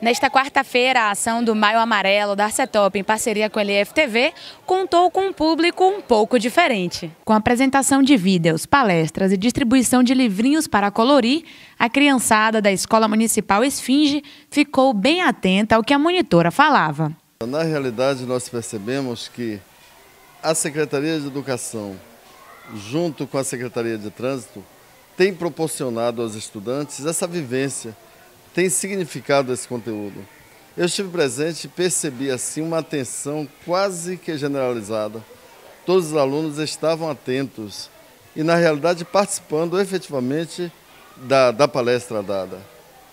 Nesta quarta-feira, a ação do Maio Amarelo da Arcetop, em parceria com a LFTV, contou com um público um pouco diferente. Com apresentação de vídeos, palestras e distribuição de livrinhos para colorir, a criançada da Escola Municipal Esfinge ficou bem atenta ao que a monitora falava. Na realidade, nós percebemos que a Secretaria de Educação, junto com a Secretaria de Trânsito, tem proporcionado aos estudantes essa vivência tem significado esse conteúdo. Eu estive presente e percebi assim uma atenção quase que generalizada. Todos os alunos estavam atentos e, na realidade, participando efetivamente da, da palestra dada.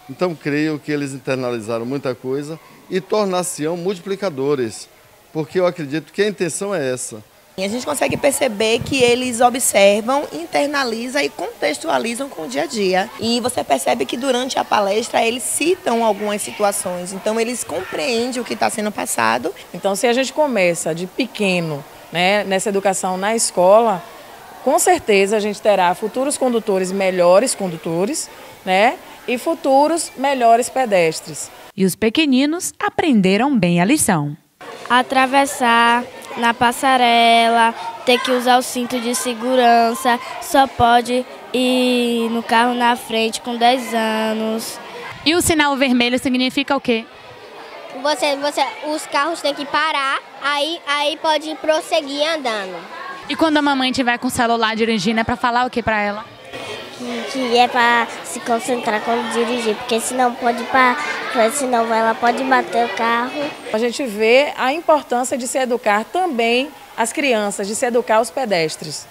Então, creio que eles internalizaram muita coisa e tornar-se-ão multiplicadores, porque eu acredito que a intenção é essa a gente consegue perceber que eles observam, internalizam e contextualizam com o dia a dia. E você percebe que durante a palestra eles citam algumas situações, então eles compreendem o que está sendo passado. Então, se a gente começa de pequeno, né, nessa educação na escola, com certeza a gente terá futuros condutores melhores condutores, né, e futuros melhores pedestres. E os pequeninos aprenderam bem a lição. Atravessar na passarela, ter que usar o cinto de segurança, só pode ir no carro na frente com 10 anos. E o sinal vermelho significa o quê? Você, você, os carros têm que parar, aí, aí pode prosseguir andando. E quando a mamãe estiver com o celular dirigindo, é para falar o que para ela? Que é para se concentrar quando dirigir, porque senão pode parar senão ela pode bater o carro. A gente vê a importância de se educar também as crianças, de se educar os pedestres.